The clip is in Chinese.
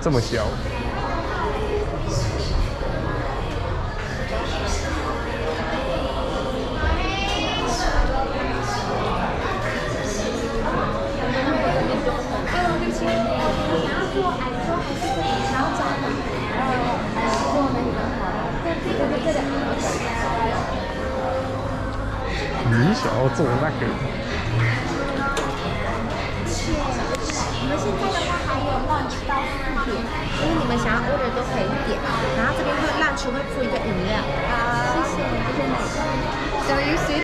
这么小。你想要做那个？所以你们想要 order 都可以点，然后